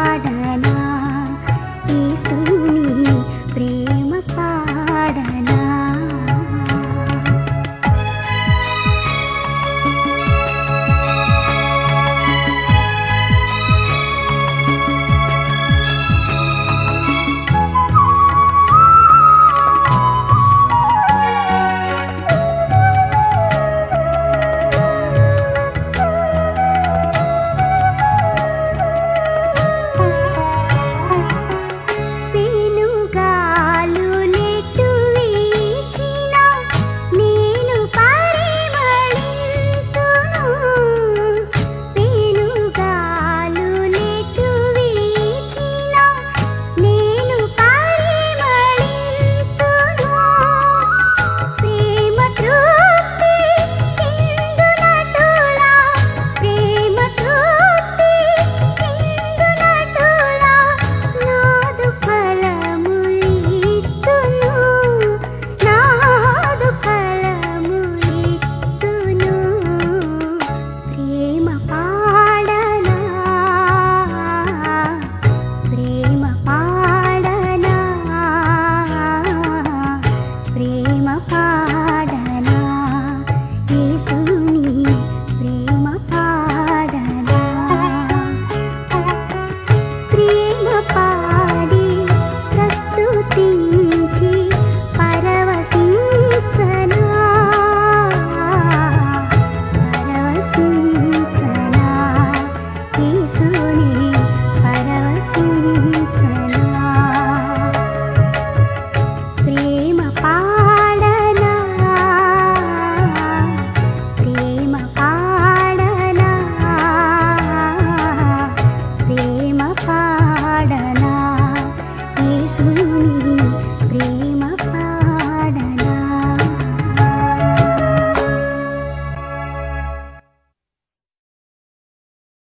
பாட